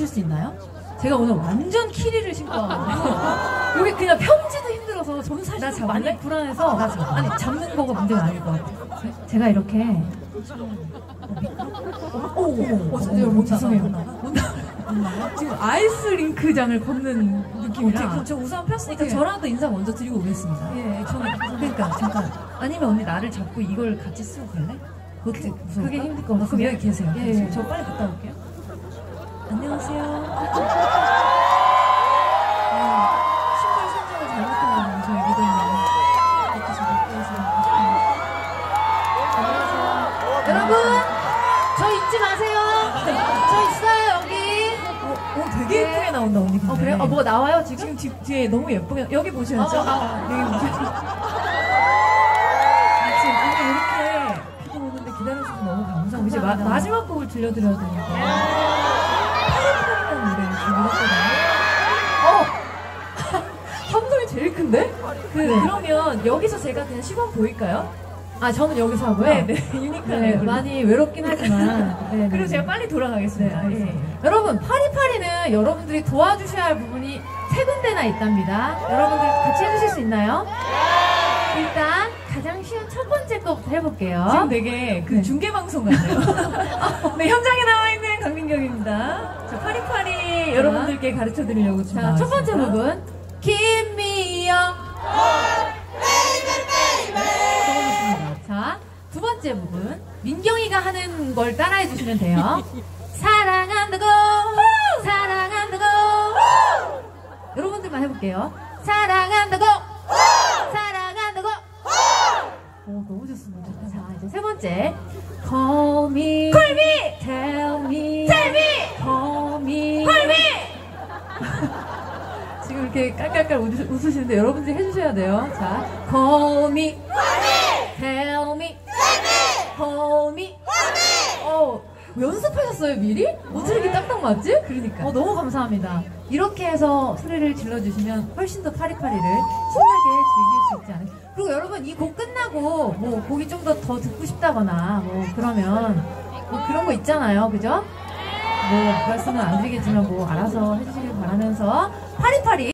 주실 수 있나요? 제가 오늘 완전 키리를 신고 와가지고 여기 그냥 평지도 힘들어서 저는 사실 나 좀? 많이 불안해서 아니 잡는 거가 문제가 아닐 것 같아요. 제가 이렇게 오, 오, 오, 어, 저, 뭐, 죄송해요. 지금 아이스 링크장을 걷는 오케이, 느낌이라. 그럼 저 우산 폈으니까 예. 저랑도 인사 먼저 드리고 오겠습니다. 예, 저는 그러니까 잠깐. 아니면 언니 나를 잡고 이걸 같이 쓰고 갈래? 그것도. 그게 힘들 것 그럼 같은데. 여기 계세요. 예, 예. 저 빨리 갔다 올게요. 저 잊지 마세요. 저 있어요 여기. 오, 되게 네. 예쁘게 나온다 언니. 근데. 어 그래요? 어 뭐가 나와요 지금? 지금 뒤, 뒤에 너무 예쁘게 여기 보셔야죠. 어, 어, 어. 여기 보셔야죠. 아, 지금 이렇게 오는데 기다려주셔서 너무 감사하고 이제 마. 마지막 곡을 들려드려야 되니까 파리파리라는 노래를 준비했거든요. 어! 감동이 제일 큰데? 그, 네. 그러면 여기서 제가 그냥 시범 보일까요? 아 저는 여기서 하고요. 네 네 유니크한 네, 얼굴로. 많이 외롭긴 하지만. 네, 네, 그리고 네. 제가 빨리 돌아가겠습니다. 네, 예. 여러분, 파리파리는 여러분들이 도와주셔야 할 부분이 세 군데나 있답니다. 여러분들 같이 해주실 수 있나요? 일단 가장 쉬운 첫 번째 거부터 해볼게요. 지금 되게 그 네. 중계방송 같네요. 네, 현장에 나와 있는 강민경입니다. 자, 파리파리 여러분들께 가르쳐 드리려고 좀 자, 첫 번째 나왔습니다. 부분. 김미영. 번째 부분. 민경이가 하는 걸 따라해 주시면 돼요. 사랑한다고, 사랑한다고. 여러분들만 해볼게요. 사랑한다고, 사랑한다고. 오, 너무 좋습니다. 자, 이제 세 번째. Call me, Call me! tell me, Tell me! call me, Call me! 지금 이렇게 깔깔깔 웃으, 웃으시는데 여러분들이 해주셔야 돼요. 자, call me, tell me, call me. 어, 연습하셨어요 미리? 어떻게 이렇게 딱딱 맞지? 그러니까. 어, 너무 감사합니다. 이렇게 해서 소리를 질러주시면 훨씬 더 파리파리를 신나게 즐길 수 있지 않을까. 그리고 여러분 이 곡 끝나고 뭐 곡이 좀 더 더 듣고 싶다거나 뭐 그러면 뭐 그런 거 있잖아요. 그죠? 뭐 말씀은 안 드리겠지만 뭐 알아서 해주시길 바라면서 파리파리